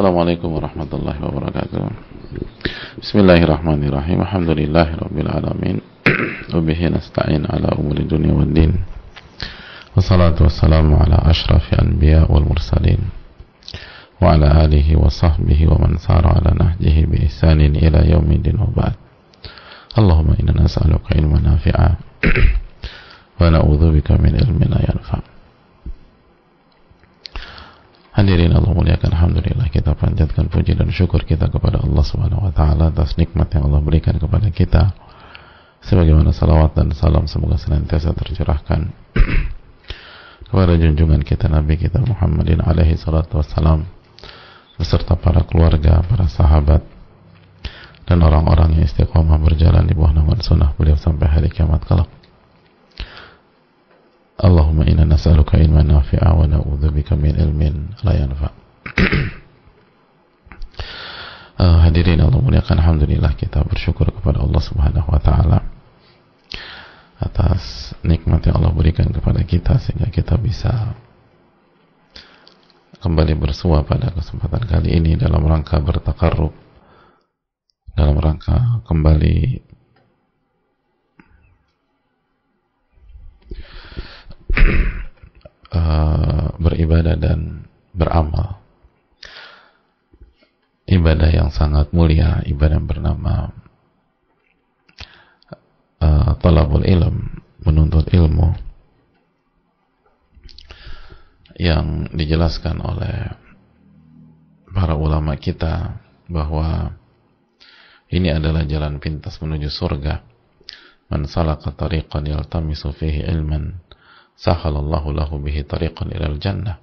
السلام عليكم ورحمة الله وبركاته. بسم الله الرحمن الرحيم. الحمد لله رب العالمين. وبه نستعين على أمور الدنيا والدين. والصلاة والسلام على أشرف الأنبياء والمرسلين. وعلى آله وصحبه ومن سار على نهجه بإحسان إلى يوم الدين وبعد. اللهم إنا نسألك علما نافعا. ونعوذ بك من علم لا ينفع. Hadirin Allah muliakan Alhamdulillah kita panjatkan puji dan syukur kita kepada Allah Subhanahu wa taala atas nikmat yang Allah berikan kepada kita. Sebagaimana salawat dan salam semoga senantiasa tercurahkan kepada junjungan kita Nabi kita Muhammadin alaihi salatu wassalam beserta para keluarga, para sahabat dan orang-orang yang istiqomah berjalan di bawah naungan sunnah beliau sampai hari kiamat kelak. Allahumma inna nas'aluka ilman nafi'a wa na'udzubika min ilmin la yanfa. uh, hadirin Allah muliakan alhamdulillah kita bersyukur kepada Allah Subhanahu wa taala atas nikmat yang Allah berikan kepada kita sehingga kita bisa kembali bersua pada kesempatan kali ini dalam rangka bertakarrub dalam rangka kembali uh, beribadah dan beramal. Ibadah yang sangat mulia ibadah yang bernama uh, talabul ilm menuntut ilmu yang dijelaskan oleh para ulama kita bahwa ini adalah jalan pintas menuju surga. Man salaka tariqan yaltamisu fihi ilman sahalallahu lahu bihi tariqan ilal jannah.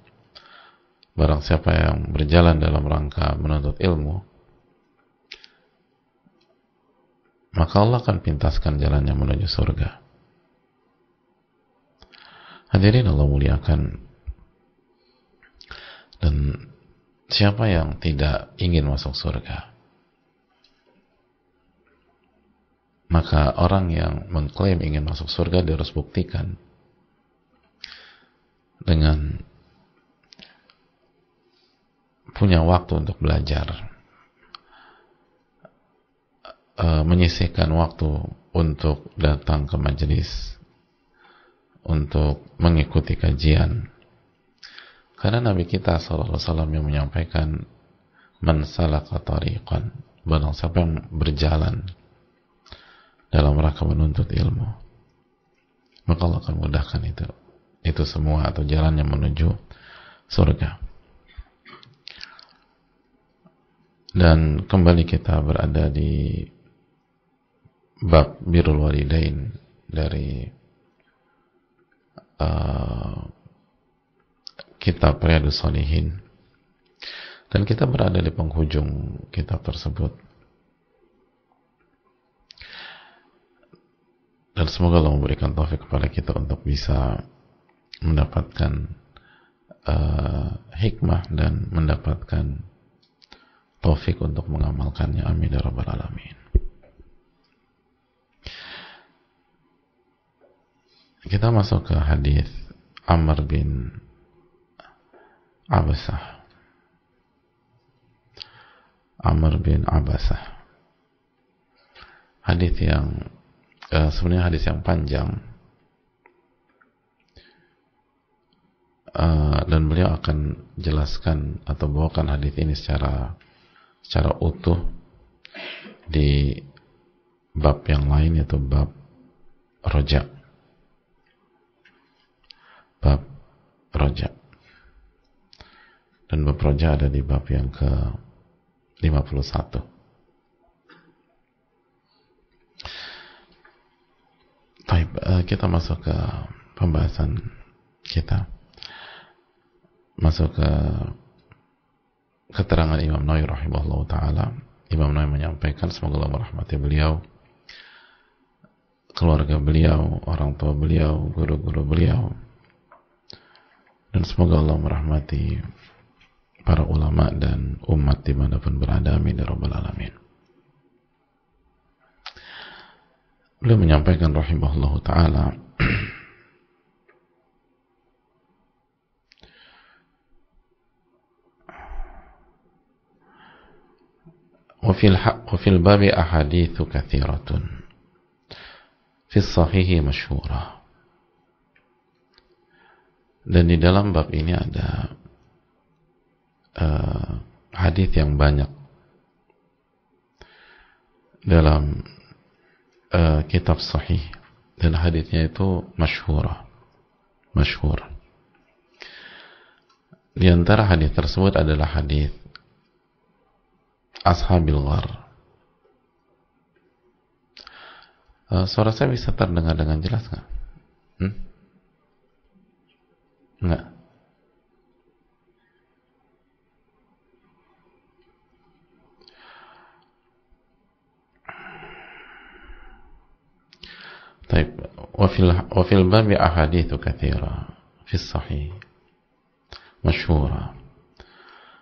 Barang siapa yang berjalan dalam rangka menuntut ilmu maka Allah akan pintaskan jalannya menuju surga. Hadirin Allah muliakan. Dan siapa yang tidak ingin masuk surga maka orang yang mengklaim ingin masuk surga dia harus buktikan dengan punya waktu untuk belajar e, menyisihkan waktu untuk datang ke majelis untuk mengikuti kajian. Karena Nabi kita SAW yang menyampaikan man salaka tariqan barang siapa yang berjalan dalam rangka menuntut ilmu maka Allah akan mudahkan itu itu semua atau jalannya menuju surga. Dan kembali kita berada di bab birrul walidain dari uh, kitab Riyadus Salihin dan kita berada di penghujung kitab tersebut dan semoga Allah memberikan taufik kepada kita untuk bisa mendapatkan uh, hikmah dan mendapatkan taufik untuk mengamalkannya. Amin ya rabbal alamin. Kita masuk ke hadis Amr bin Abasah. Amr bin Abasah. Hadis yang uh, sebenarnya hadis yang panjang uh, dan beliau akan jelaskan atau bawakan hadis ini secara secara utuh di bab yang lain yaitu bab rojak bab rojak dan bab rojak ada di bab yang ke 51 Baik, uh, kita masuk ke pembahasan kita masuk ke keterangan Imam Nawawi rahimahullah taala. Imam Nawawi menyampaikan semoga Allah merahmati beliau keluarga beliau orang tua beliau guru-guru beliau. Dan semoga Allah merahmati para ulama dan umat di mana pun berada. Amin ya rabbal alamin. Beliau menyampaikan rahimahullah taala وفي, وفي الباب أحاديث كثيرة في الصحيح مشهورة dan di dalam bab ini ada uh, hadis yang banyak dalam uh, kitab sahih dan hadisnya itu masyhurah masyhur di antara hadis tersebut adalah hadis ashabil ghar. Uh, suara saya bisa terdengar dengan jelas nggak? Hmm? Nggak. Taib. Wafil wafil babi ahadithu kathira fi sahih masyhura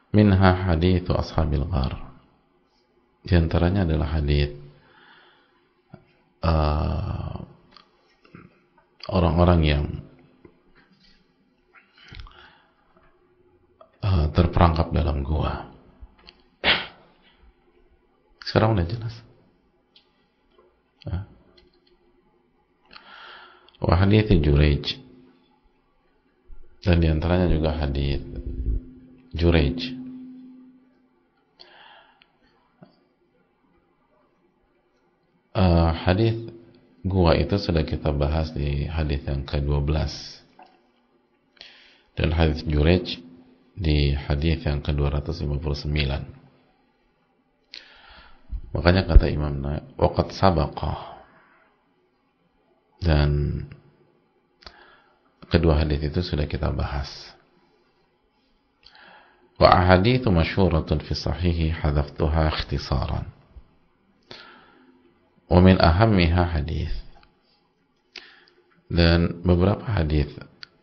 minha hadithu ashabil ghar di antaranya adalah hadis uh, orang-orang yang uh, terperangkap dalam gua. Sekarang udah jelas. Uh. Wa hadis Jurayj dan di antaranya juga hadis Jurayj uh, hadis gua itu sudah kita bahas di hadis yang ke-12 dan hadis Jurej di hadis yang ke-259 makanya kata Imam Nawawi waqad sabaqa. Dan kedua hadis itu sudah kita bahas. Wa ahadithu masyhuratun fi sahihi hadaftuha ikhtisaran Wamin ahammiha hadis dan beberapa hadis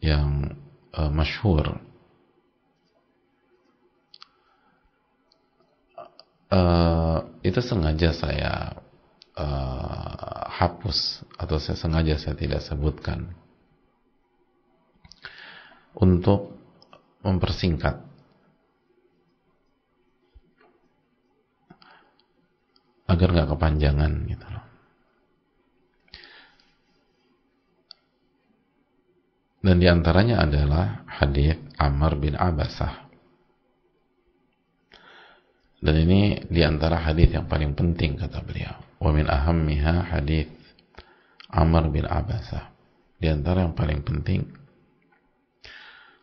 yang uh, masyhur. Uh, itu sengaja saya uh, hapus atau saya sengaja saya tidak sebutkan. Untuk mempersingkat agar nggak kepanjangan gitu loh. Dan di antaranya adalah hadis Amr bin Abasah. Dan ini di antara hadis yang paling penting kata beliau. Wa min ahammiha hadis Amr bin Abasah. Di antara yang paling penting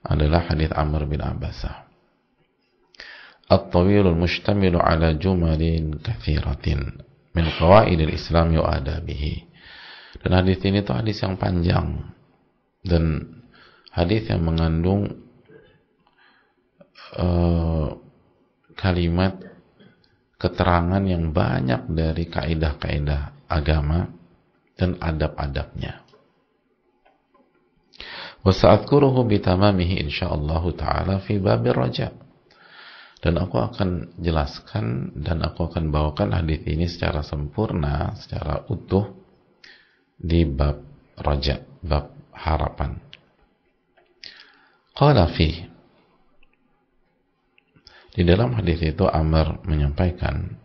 adalah hadis Amr bin Abasah. الطويل المشتمل على جمل كثيرة من قواعد الإسلام وآدابه dan hadis ini tuh hadis yang panjang dan hadis yang mengandung uh, kalimat keterangan yang banyak dari kaidah-kaidah agama dan adab-adabnya. Wa sa'adkuruhu bitamamihi insyaallah taala fi babir raja' dan aku akan jelaskan dan aku akan bawakan hadis ini secara sempurna, secara utuh di bab raja, bab harapan. Qala fi di dalam hadis itu Amr menyampaikan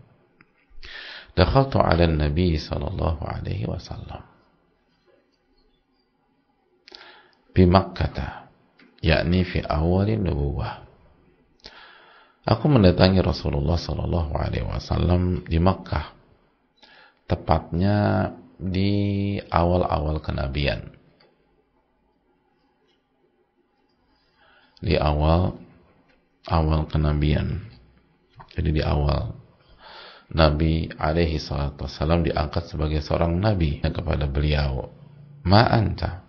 Dakhaltu 'ala Nabi sallallahu alaihi wasallam di Makkah yakni fi awal nubuwah Aku mendatangi Rasulullah Sallallahu Alaihi Wasallam di Makkah, tepatnya di awal-awal kenabian. Di awal awal kenabian. Jadi di awal Nabi alaihi wasallam diangkat sebagai seorang nabi kepada beliau. Ma anta?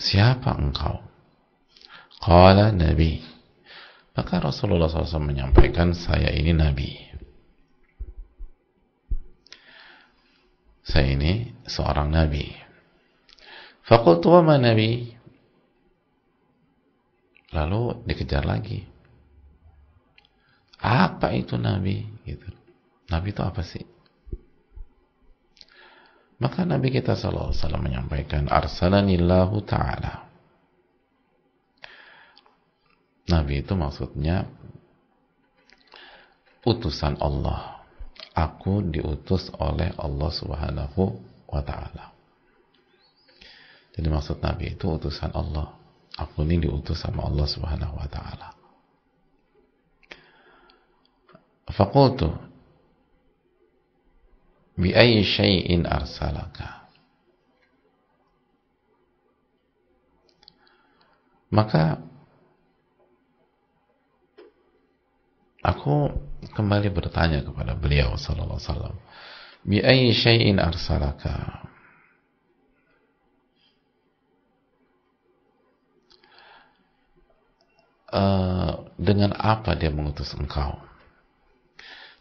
Siapa engkau? Qala Nabi. Maka Rasulullah SAW menyampaikan, saya ini Nabi. Saya ini seorang Nabi. Fakultu wa Nabi? Lalu dikejar lagi. Apa itu Nabi? Gitu. Nabi itu apa sih? Maka Nabi kita SAW menyampaikan, Arsalanillahu ta'ala Nabi itu maksudnya utusan Allah. Aku diutus oleh Allah Subhanahu wa taala. Jadi maksud Nabi itu utusan Allah. Aku ini diutus sama Allah Subhanahu wa taala. Faqultu bi ayyi syai'in arsalaka? Maka aku kembali bertanya kepada beliau sallallahu alaihi wasallam, "Bi arsalaka?" Uh, dengan apa dia mengutus engkau?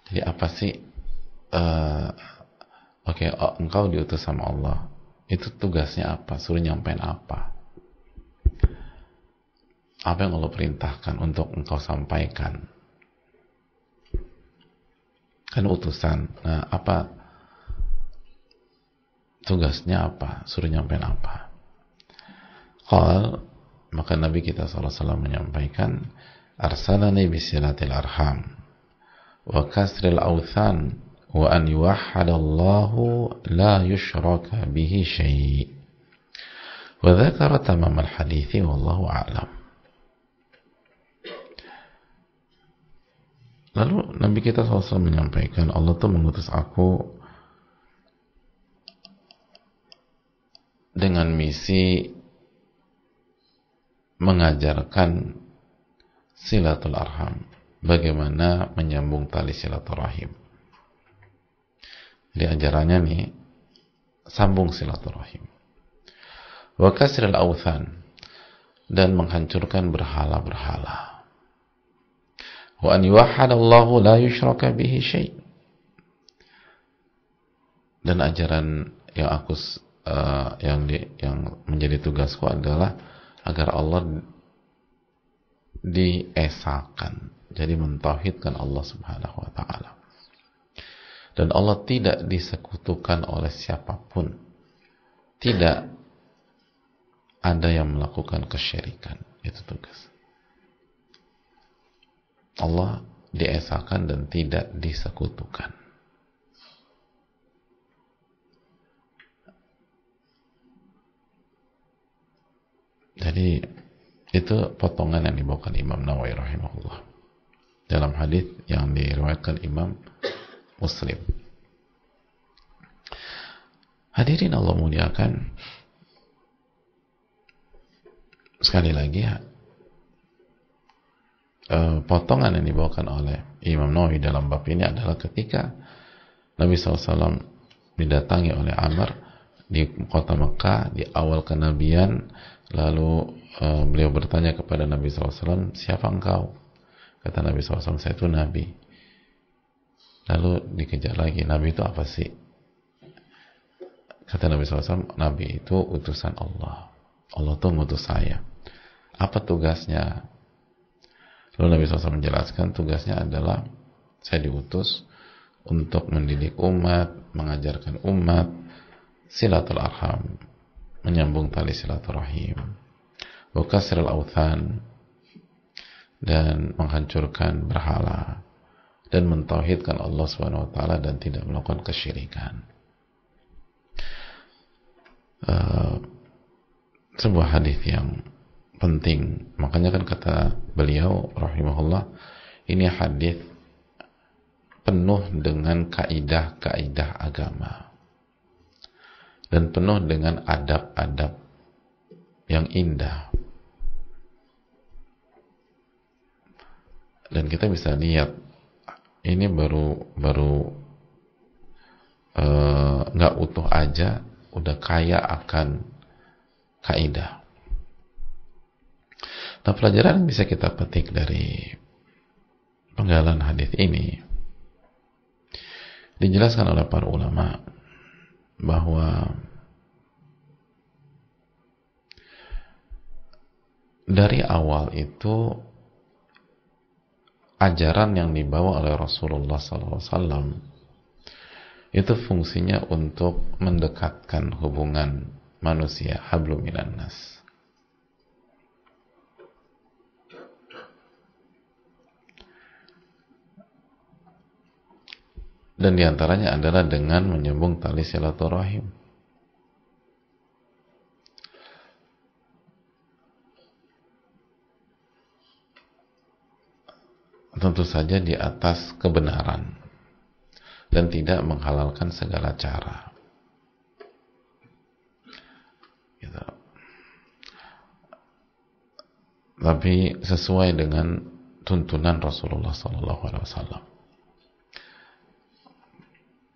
Jadi apa sih? Uh, Oke, okay, oh, engkau diutus sama Allah. Itu tugasnya apa? Suruh nyampein apa? Apa yang Allah perintahkan untuk engkau sampaikan? Kan utusan. Nah, apa tugasnya apa? Suruh nyampein apa? Qal maka Nabi kita SAW menyampaikan arsalani bisilatil arham wa kasril awthan wa an yuwahhadallahu la yushraka bihi syai' wa dhakara tamam al-hadithi wallahu a'lam Lalu Nabi kita SAW menyampaikan Allah tuh mengutus aku dengan misi mengajarkan silatul arham bagaimana menyambung tali silaturahim. Jadi ajarannya nih sambung silaturahim. Wa kasril dan menghancurkan berhala-berhala wa an yuwahhadallahu la yushraka bihi syai. Dan ajaran yang aku uh, yang di, yang menjadi tugasku adalah agar Allah diesakan jadi mentauhidkan Allah subhanahu wa ta'ala. Dan Allah tidak disekutukan oleh siapa pun. Tidak ada yang melakukan kesyirikan. Itu tugas Allah diesakan dan tidak disekutukan. Jadi itu potongan yang dibawakan Imam Nawawi rahimahullah. Dalam hadis yang diriwayatkan Imam Muslim. Hadirin Allah muliakan. Sekali lagi ya potongan yang dibawakan oleh Imam Nawawi dalam bab ini adalah ketika Nabi SAW didatangi oleh Amr di kota Mekah di awal kenabian lalu uh, beliau bertanya kepada Nabi SAW siapa engkau? Kata Nabi SAW saya itu Nabi. Lalu dikejar lagi Nabi itu apa sih? Kata Nabi SAW Nabi itu utusan Allah. Allah tuh ngutus saya. Apa tugasnya lalu Nabi SAW menjelaskan tugasnya adalah saya diutus untuk mendidik umat mengajarkan umat silatul arham menyambung tali silaturahim kasrul authan dan menghancurkan berhala dan mentauhidkan Allah Subhanahu wa taala dan tidak melakukan kesyirikan. Uh, sebuah hadis yang penting. Makanya kan kata beliau rahimahullah ini hadis penuh dengan kaidah-kaidah agama dan penuh dengan adab-adab yang indah. Dan kita bisa lihat ini baru baru eh, nggak uh, utuh aja udah kaya akan kaidah. Nah pelajaran bisa kita petik dari penggalan hadis ini dijelaskan oleh para ulama bahwa dari awal itu ajaran yang dibawa oleh Rasulullah SAW itu fungsinya untuk mendekatkan hubungan manusia hablum nas Dan di antaranya adalah dengan menyambung tali silaturahim. Tentu saja di atas kebenaran dan tidak menghalalkan segala cara. Gitu. Tapi sesuai dengan tuntunan Rasulullah SAW.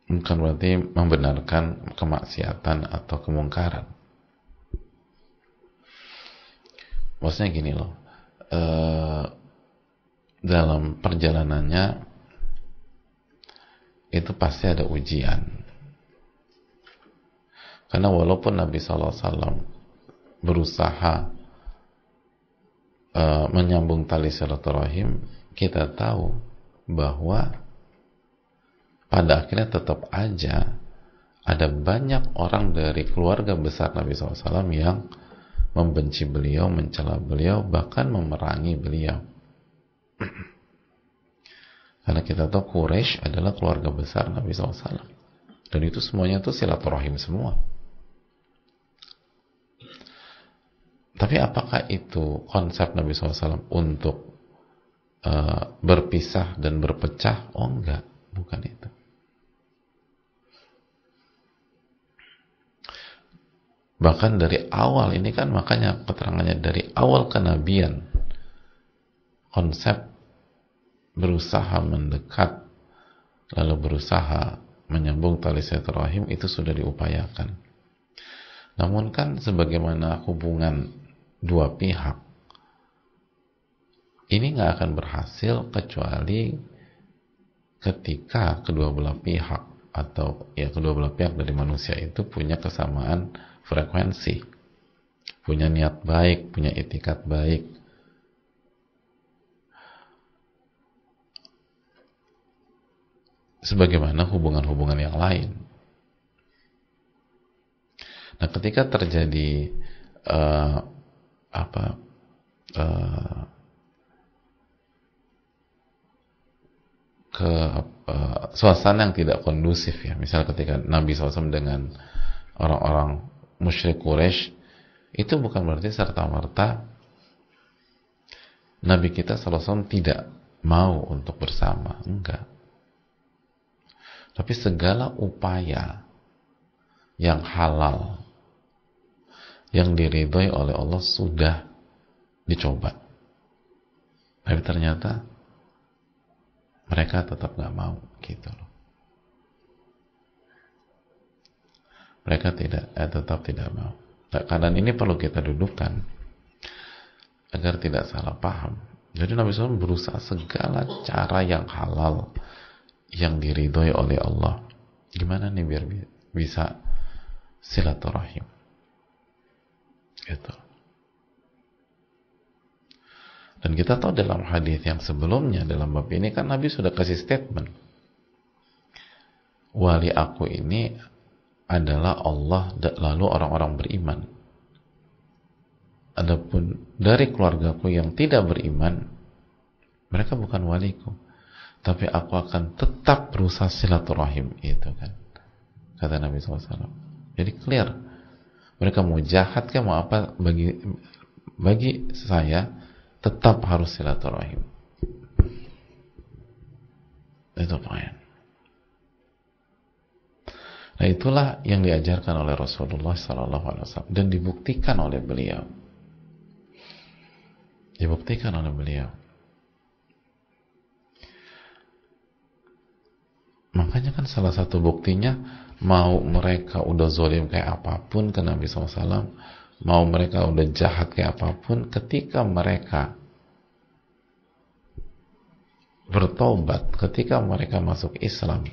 Bukan berarti membenarkan kemaksiatan atau kemungkaran. Maksudnya gini loh, eh, dalam perjalanannya itu pasti ada ujian. Karena walaupun Nabi SAW berusaha uh, menyambung tali silaturahim, kita tahu bahwa pada akhirnya tetap aja ada banyak orang dari keluarga besar Nabi SAW yang membenci beliau, mencela beliau, bahkan memerangi beliau. Karena kita tahu Quraisy adalah keluarga besar Nabi SAW. Dan itu semuanya itu silaturahim semua. Tapi apakah itu konsep Nabi SAW untuk uh, berpisah dan berpecah? Oh enggak, bukan itu. Bahkan dari awal ini kan makanya keterangannya dari awal kenabian konsep berusaha mendekat lalu berusaha menyambung tali silaturahim itu sudah diupayakan. Namun kan sebagaimana hubungan dua pihak ini nggak akan berhasil kecuali ketika kedua belah pihak atau ya kedua belah pihak dari manusia itu punya kesamaan frekuensi, punya niat baik, punya etikat baik, sebagaimana hubungan-hubungan yang lain. Nah, ketika terjadi uh, apa uh, ke uh, suasana yang tidak kondusif ya, misal ketika Nabi SAW dengan orang-orang musyrik Quraisy itu bukan berarti serta merta Nabi kita SAW tidak mau untuk bersama, enggak tapi segala upaya yang halal yang diridhoi oleh Allah sudah dicoba. Tapi ternyata mereka tetap nggak mau gitu loh. Mereka tidak, eh, tetap tidak mau. Nah, keadaan ini perlu kita dudukkan agar tidak salah paham. Jadi Nabi SAW berusaha segala cara yang halal yang diridhoi oleh Allah gimana nih biar bisa silaturahim gitu dan kita tahu dalam hadis yang sebelumnya dalam bab ini kan Nabi sudah kasih statement wali aku ini adalah Allah lalu orang-orang beriman. Adapun dari keluargaku yang tidak beriman mereka bukan waliku. Tapi aku akan tetap berusaha silaturahim itu kan kata Nabi SAW jadi clear. Mereka mau jahat kan mau apa bagi bagi saya tetap harus silaturahim. Itu poin nah itulah yang diajarkan oleh Rasulullah SAW dan dibuktikan oleh beliau. Dibuktikan oleh beliau. Makanya kan salah satu buktinya mau mereka udah zolim kayak apa pun ke Nabi SAW, mau mereka udah jahat kayak apa pun, ketika mereka bertobat, ketika mereka masuk Islam,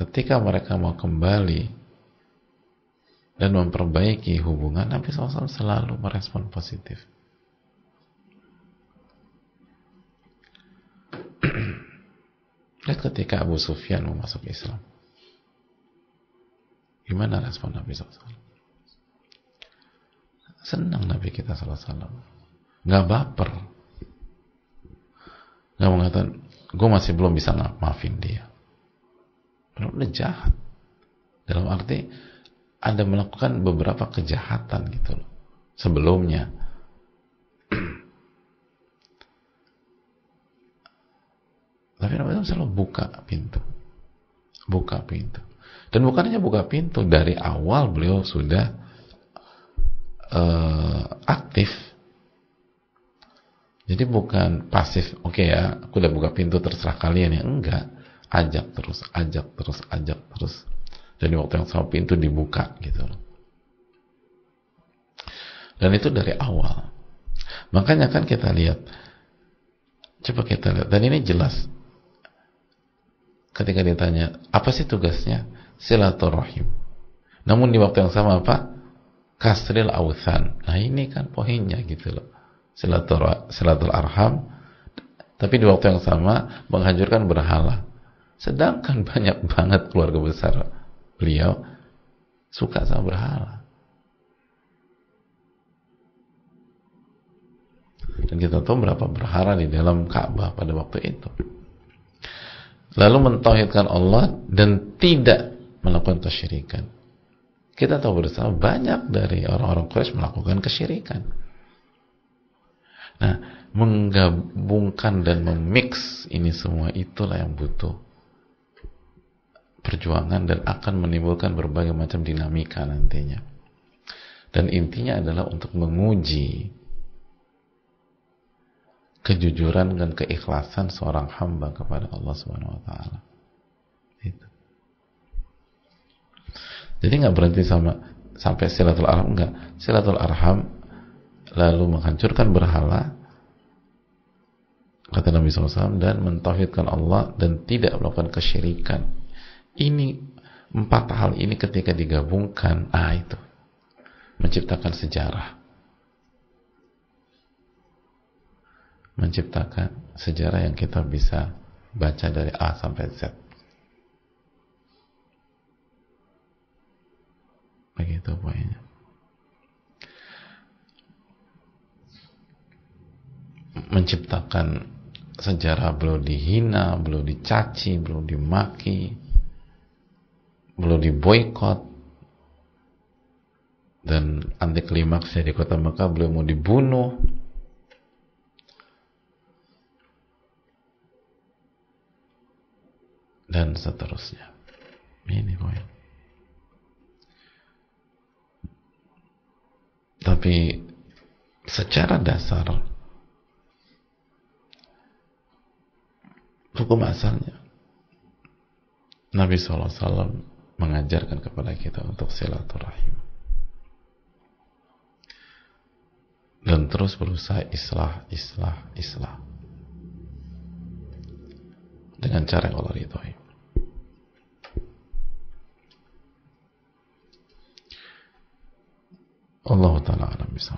ketika mereka mau kembali dan memperbaiki hubungan, Nabi SAW selalu merespon positif. Lihat ketika Abu Sufyan mau masuk Islam. Gimana respon Nabi SAW? Senang Nabi kita SAW. Gak baper. Gak mengatakan, gue masih belum bisa maafin dia. Benar-benar jahat. Dalam arti anda melakukan beberapa kejahatan gitu loh. Sebelumnya. Tapi Nabi selalu buka pintu. Buka pintu. Dan bukan hanya buka pintu dari awal beliau sudah uh, aktif. Jadi bukan pasif oke okay ya aku udah buka pintu terserah kalian ya. Enggak ajak terus ajak terus ajak terus. Dan waktu yang sama pintu dibuka gitu dan itu dari awal. Makanya kan kita lihat coba kita lihat. Dan ini jelas. Ketika ditanya apa sih tugasnya? Silaturahim. Namun di waktu yang sama apa? Kasril awthan. Nah ini kan poinnya gitu loh. Silatur silatul arham tapi di waktu yang sama menghancurkan berhala sedangkan banyak banget keluarga besar beliau suka sama berhala. Dan kita tahu berapa berhala di dalam Ka'bah pada waktu itu. Lalu mentauhidkan Allah dan tidak melakukan kesyirikan. Kita tahu bersama banyak dari orang-orang Quraisy melakukan kesyirikan. Nah, menggabungkan dan memix ini semua itulah yang butuh perjuangan dan akan menimbulkan berbagai macam dinamika nantinya. Dan intinya adalah untuk menguji kejujuran dan keikhlasan seorang hamba kepada Allah Subhanahu wa taala. Jadi nggak berhenti sama sampai silatul arham enggak. Silatul arham lalu menghancurkan berhala kata Nabi SAW dan mentauhidkan Allah dan tidak melakukan kesyirikan ini empat hal ini ketika digabungkan, ah itu menciptakan sejarah. Menciptakan sejarah yang kita bisa baca dari A sampai Z. Begitu poinnya. Menciptakan sejarah belum dihina, belum dicaci, belum dimaki, belum diboykot dan anti klimaksnya di kota Mekah belum mau dibunuh. Dan seterusnya. Ini poin. Tapi secara dasar hukum asalnya Nabi SAW mengajarkan kepada kita untuk silaturahim dan terus berusaha islah, islah, islah dengan cara yang Allah ridhoi. Allah taala alam bisa.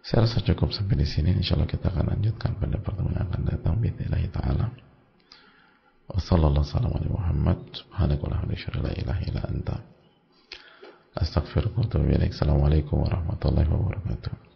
Saya rasa cukup sampai di sini. Insya Allah kita akan lanjutkan pada pertemuan yang akan datang. Bismillah taala. وصلى الله وسلم على محمد. سبحانك اللهم لا إله إلا أنت. أستغفرك وأتوب إليك. السلام عليكم ورحمة الله وبركاته.